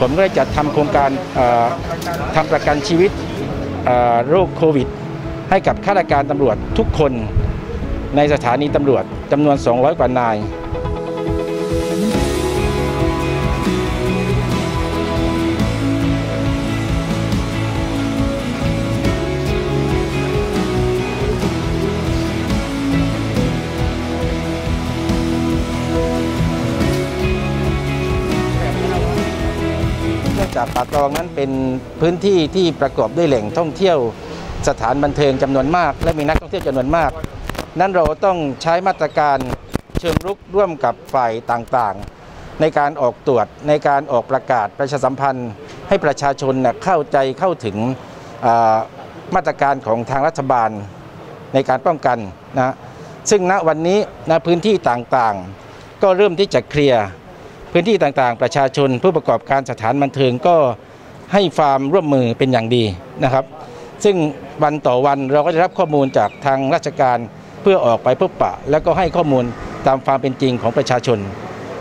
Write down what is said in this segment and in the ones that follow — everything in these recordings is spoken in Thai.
ผมก็ได้จัดทำโครงการทำประกันชีวิตโรคโควิด ให้กับข้าราชการตำรวจทุกคนในสถานีตำรวจจำนวน 200 กว่านาย จากป่าตองนั้นเป็นพื้นที่ที่ประกอบด้วยแหล่งท่องเที่ยวสถานบันเทิงจำนวนมาก และมีนักท่องเที่ยวจำนวนมาก นั้นเราต้องใช้มาตรการเชิงรุกร่วมกับฝ่ายต่างๆ ในการออกตรวจในการออกประกาศประชาสัมพันธ์ ให้ประชาชนเข้าใจเข้าถึงมาตรการของทางรัฐบาลในการป้องกันนะซึ่งณวันนี้ณพื้นที่ต่างๆ ก็เริ่มที่จะเคลียร์ พื้นที่ต่างๆ ประชาชนผู้ประกอบการสถานบันเทิงก็ให้ความร่วมมือเป็นอย่างดีนะครับ ซึ่งวันต่อวันเราก็จะรับข้อมูลจากทางราชการเพื่อออกไปพบปะ แล้วก็ให้ข้อมูลตามความเป็นจริงของประชาชน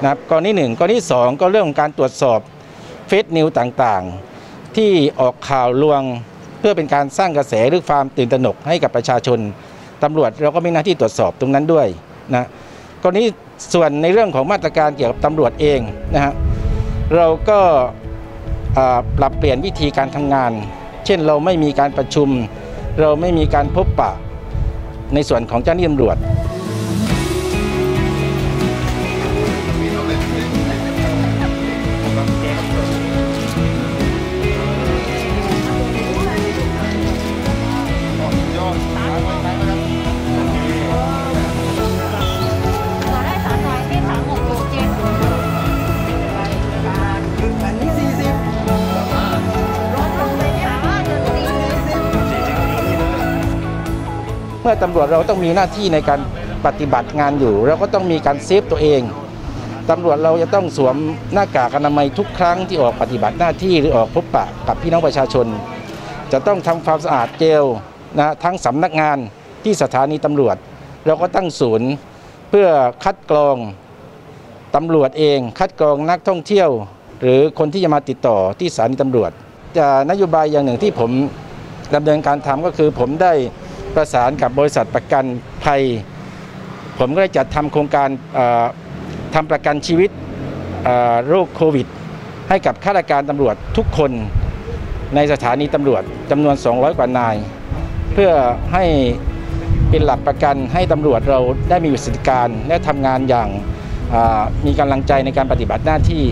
นะครับกรณีหนึ่งกรณีสองก็เรื่องของการตรวจสอบเฟซนิวต่างๆ ที่ออกข่าวลวงเพื่อเป็นการสร้างกระแสหรือความตื่นตระหนกให้กับประชาชนตำรวจเราก็มีหน้าที่ตรวจสอบตรงนั้นด้วยนะกรณี ส่วนในเรื่องของมาตรการเกี่ยวกับตำรวจเองนะฮะเราก็ปรับเปลี่ยนวิธีการทำงาน เช่นเราไม่มีการประชุม เราไม่มีการพบปะในส่วนของเจ้าหน้าที่ตำรวจ มื่อตำรวจเราต้องมีหน้าที่ในการปฏิบัติงานอยู่ เราก็ต้องมีการเซฟตัวเองตำรวจเราจะต้องสวมหน้ากากอนามัยทุกครั้งที่ออกปฏิบัติหน้าที่หรือออกพบปะกับพี่น้องประชาชน จะต้องทำความสะอาดเจลนะทั้งสำนักงานที่สถานีตำรวจ เราก็ตั้งศูนย์เพื่อคัดกรองตำรวจเอง คัดกรองนักท่องเที่ยว หรือคนที่จะมาติดต่อที่สถานีตำรวจจะนโยบายอย่างหนึ่งที่ผมดำเนินการทำก็คือผมได้ ประสานกับบริษัทประกันภัย ผมก็ได้จัดทำโครงการทำประกันชีวิตโรคโควิด ให้กับข้าราชการตำรวจทุกคนในสถานีตำรวจจำนวน 200 กว่านาย เพื่อให้เป็นหลักประกันให้ตำรวจเราได้มีประสิทธิการและทำงานอย่างมีกำลังใจในการปฏิบัติหน้าที่